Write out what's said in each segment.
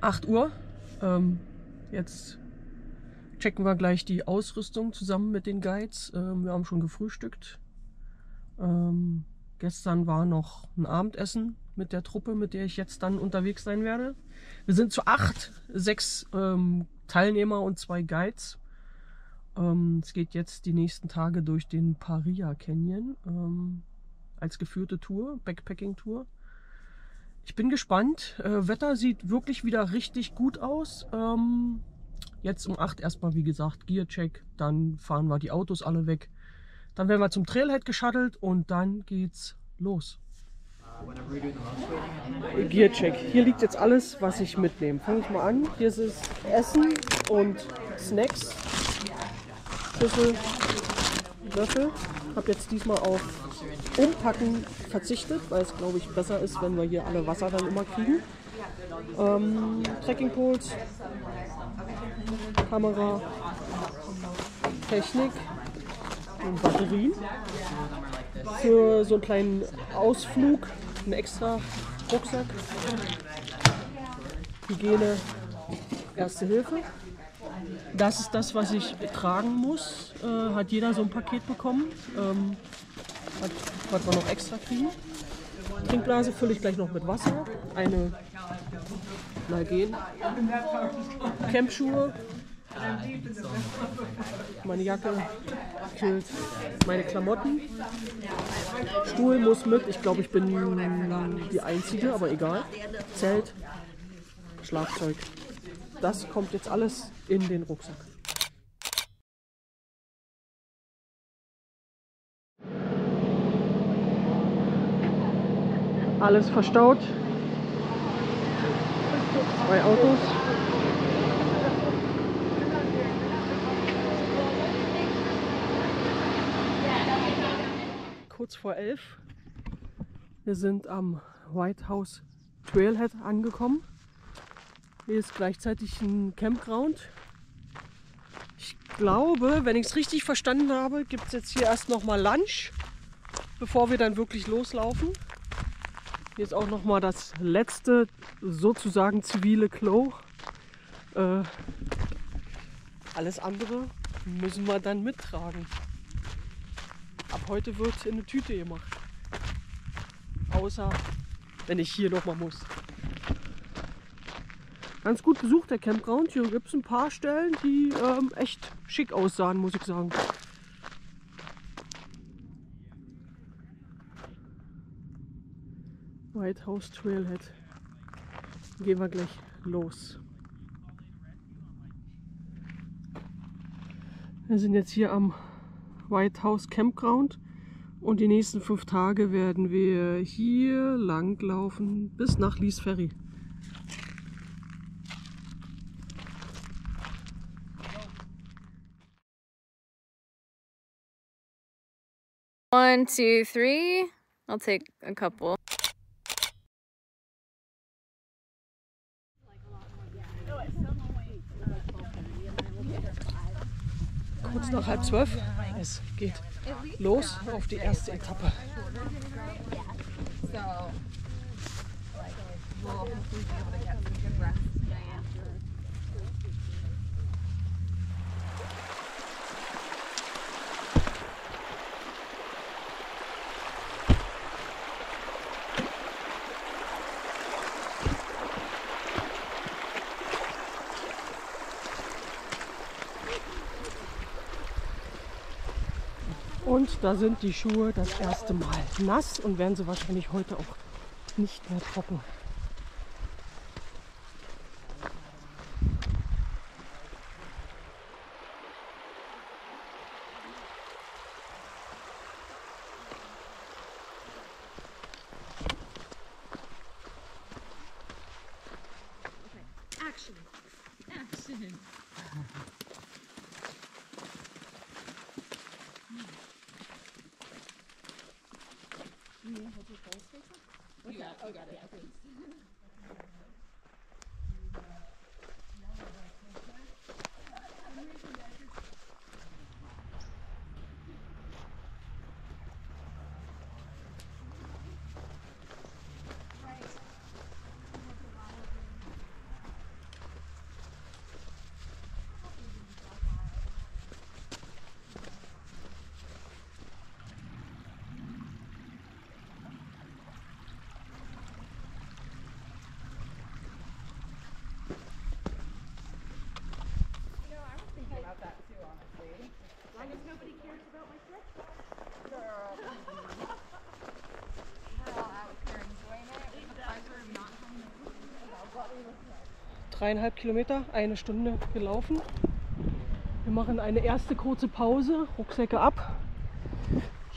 8 Uhr. Ähm, jetzt checken wir gleich die Ausrüstung zusammen mit den Guides. Ähm, wir haben schon gefrühstückt. Ähm, gestern war noch ein Abendessen mit der Truppe, mit der ich jetzt dann unterwegs sein werde. Wir sind zu acht, sechs ähm, Teilnehmer und zwei Guides. Ähm, es geht jetzt die nächsten Tage durch den Paria Canyon ähm, als geführte Tour, Backpacking-Tour. Ich bin gespannt. Äh, Wetter sieht wirklich wieder richtig gut aus. Ähm, jetzt um 8 erstmal, wie gesagt, Gearcheck. Dann fahren wir die Autos alle weg. Dann werden wir zum Trailhead geschattelt und dann geht's los. Gearcheck. Hier liegt jetzt alles, was ich mitnehme. Fange ich mal an. Hier ist es Essen und Snacks. Schüssel, Löffel. Habe jetzt diesmal auf Umpacken verzichtet, weil es glaube ich besser ist, wenn wir hier alle Wasser dann immer kriegen. Ähm, Trekking Poles, Kamera, Technik und Batterien. Für so einen kleinen Ausflug ein extra Rucksack. Hygiene, Erste Hilfe. Das ist das, was ich tragen muss. Äh, hat jeder so ein Paket bekommen. Ähm, was wir noch extra kriegen. Trinkblase fülle ich gleich noch mit Wasser. Eine Nalgen. Campschuhe. Meine Jacke, Kilt, meine Klamotten. Stuhl muss mit. Ich glaube, ich bin die Einzige, aber egal. Zelt, Schlafzeug. Das kommt jetzt alles in den Rucksack. Alles verstaut. Zwei Autos. Kurz vor elf. Wir sind am White House Trailhead angekommen. Hier ist gleichzeitig ein Campground. Ich glaube, wenn ich es richtig verstanden habe, gibt es jetzt hier erst noch mal Lunch, bevor wir dann wirklich loslaufen. Hier ist auch noch mal das letzte sozusagen zivile Klo. Äh, alles andere müssen wir dann mittragen. Ab heute wird in eine Tüte gemacht. Außer wenn ich hier noch mal muss. Ganz gut besucht der Campground. Hier gibt es ein paar Stellen, die ähm, echt schick aussahen, muss ich sagen. White House Trailhead. Gehen wir gleich los. Wir sind jetzt hier am White House Campground und die nächsten fünf Tage werden wir hier lang laufen bis nach Lees Ferry. One, two, three. I'll take a couple. Kurz nach halb zwölf. Es geht los auf die erste Etappe. Und da sind die Schuhe das erste Mal nass und werden sie wahrscheinlich heute auch nicht mehr trocken. Oh, got it. Yeah, thanks. dreieinhalb Kilometer, eine Stunde gelaufen. Wir machen eine erste kurze Pause, Rucksäcke ab.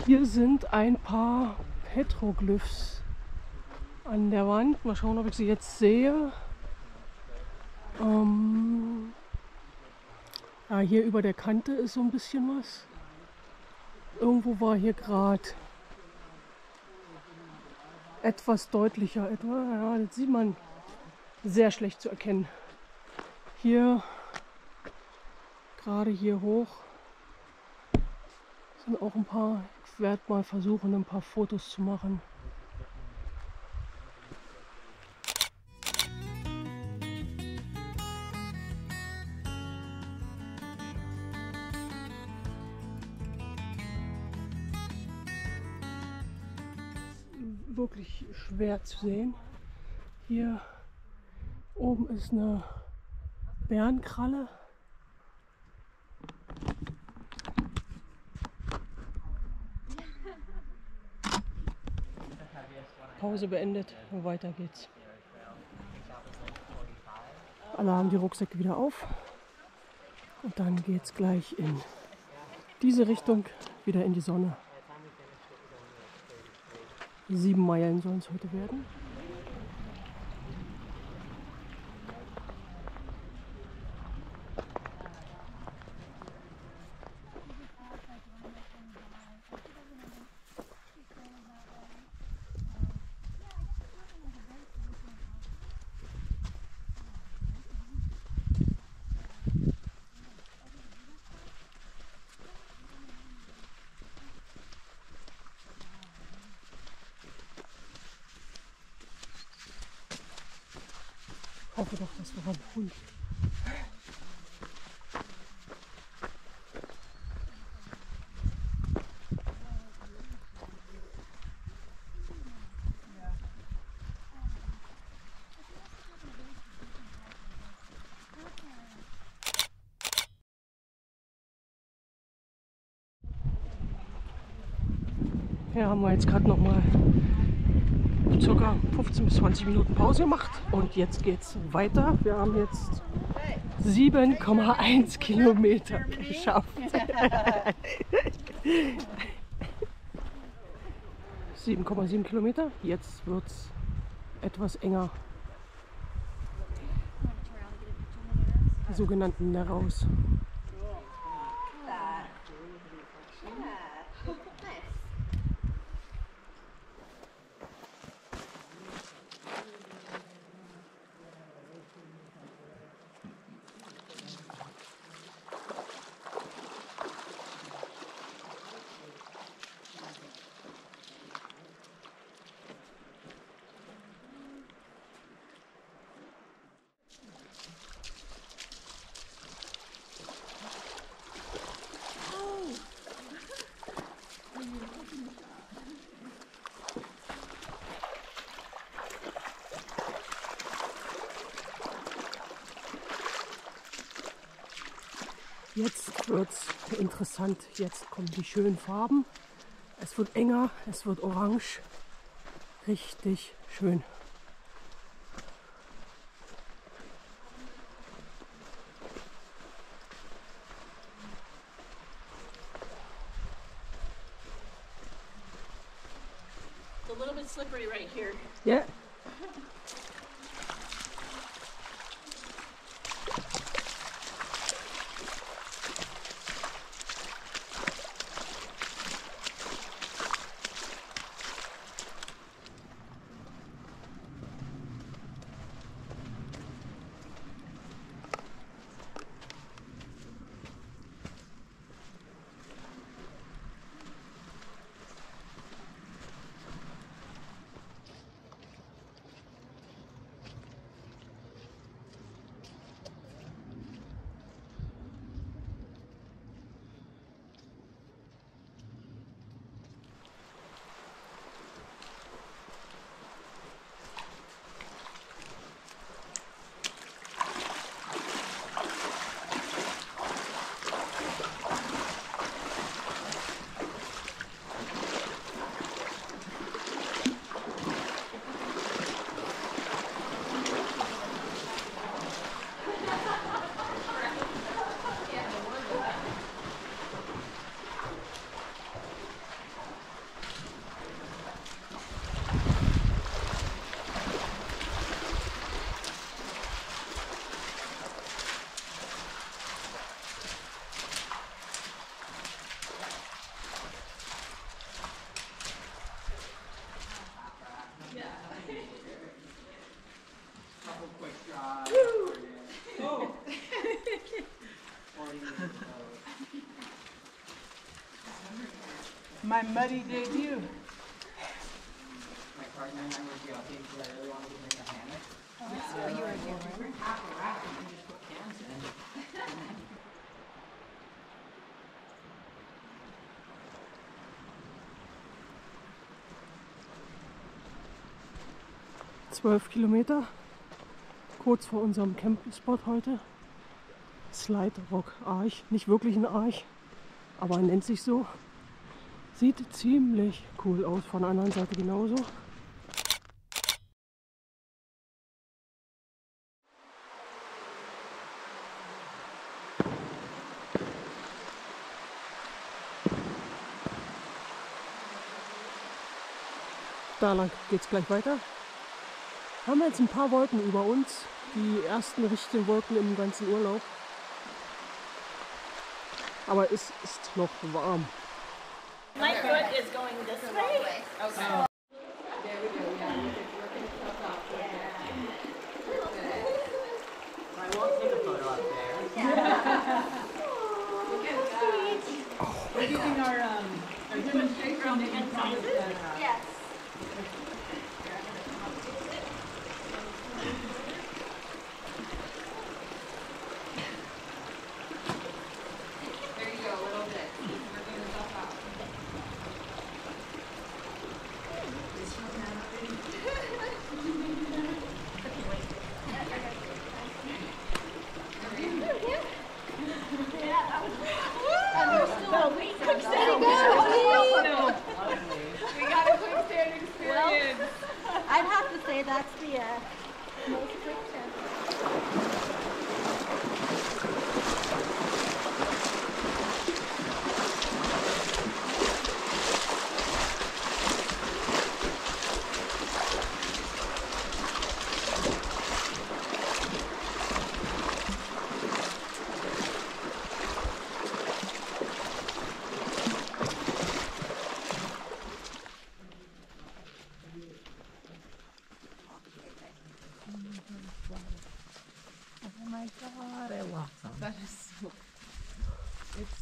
Hier sind ein paar Petroglyphs an der Wand. Mal schauen, ob ich sie jetzt sehe. Ähm ja, hier über der Kante ist so ein bisschen was. Irgendwo war hier gerade etwas deutlicher. Etwa, ja, das sieht man sehr schlecht zu erkennen. Hier, gerade hier hoch, sind auch ein paar. Ich werde mal versuchen, ein paar Fotos zu machen. wirklich schwer zu sehen. Hier oben ist eine Bärenkralle. Pause beendet und weiter geht's. Alle haben die Rucksäcke wieder auf und dann geht's gleich in diese Richtung wieder in die Sonne. Sieben Meilen sollen es heute werden. Hoffe doch, das war ein Hund. Ja, haben wir jetzt gerade noch mal circa 15 bis 20 Minuten Pause gemacht und jetzt geht's weiter. Wir haben jetzt 7,1 Kilometer geschafft. 7,7 Kilometer. Jetzt wird's etwas enger. Die sogenannten Neraus. Jetzt wird es interessant. Jetzt kommen die schönen Farben. Es wird enger, es wird orange. Richtig schön. It's a little bit slippery right here. Ja. My muddy debut. My partner and I were joking because I really wanted to bring a hammock. you were doing half a raft and just put cans in. Zwölf Kilometer, kurz vor unserem Campingspot heute. Slide Rock Arch, nicht wirklich ein Arch, aber er nennt sich so. Sieht ziemlich cool aus, von der anderen Seite genauso. Da lang geht's gleich weiter. Haben wir jetzt ein paar Wolken über uns. Die ersten richtigen Wolken im ganzen Urlaub. Aber es ist noch warm. My foot is going this way. Okay. There we go. Yeah. Yeah. I won't take a photo up there. Yeah. Oh, We're using our, um, our demonstration to get sizes. Uh,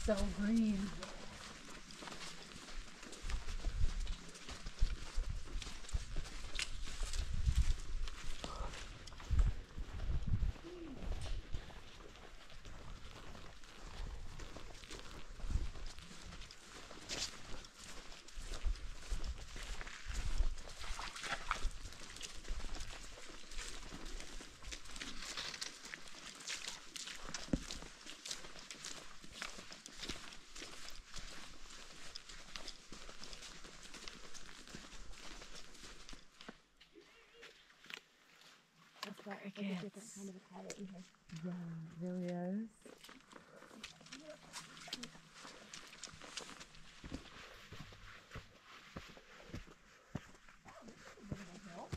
so green.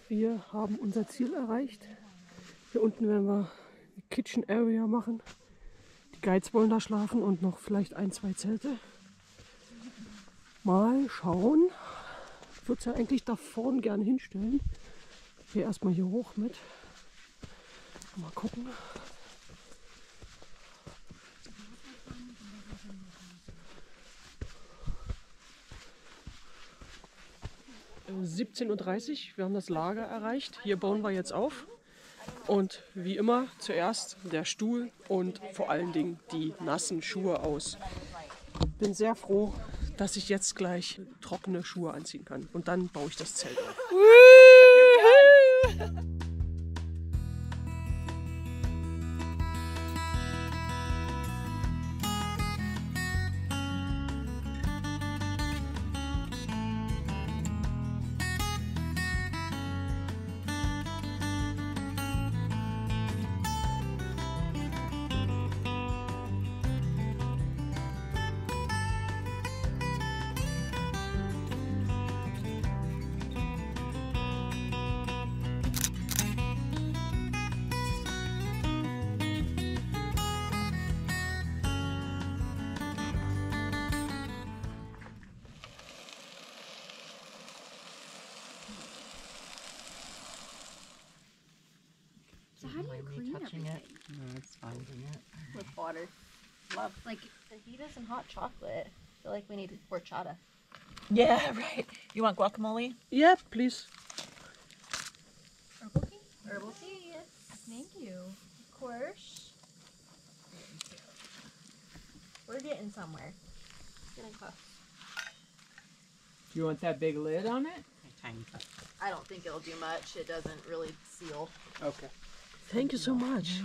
Wir haben unser Ziel erreicht. Hier unten werden wir eine Kitchen Area machen. Die Guides wollen da schlafen und noch vielleicht ein, zwei Zelte. Mal schauen. Ich würde es ja eigentlich da vorne gerne hinstellen. Hier erstmal hier hoch mit. Mal gucken. Äh, 17.30 Uhr, wir haben das Lager erreicht. Hier bauen wir jetzt auf. Und wie immer zuerst der Stuhl und vor allen Dingen die nassen Schuhe aus. Bin sehr froh, dass ich jetzt gleich trockene Schuhe anziehen kann. Und dann baue ich das Zelt auf. No, it's fine. with water. Love. Like fajitas and hot chocolate. I feel like we need horchata. Yeah, right. You want guacamole? Yeah, please. Herbal tea? Herbal tea, yes. Thank you. Of course. We're getting somewhere. Getting close. Do you want that big lid on it? Tiny cup. I don't think it'll do much. It doesn't really seal. Okay. Thank you so much.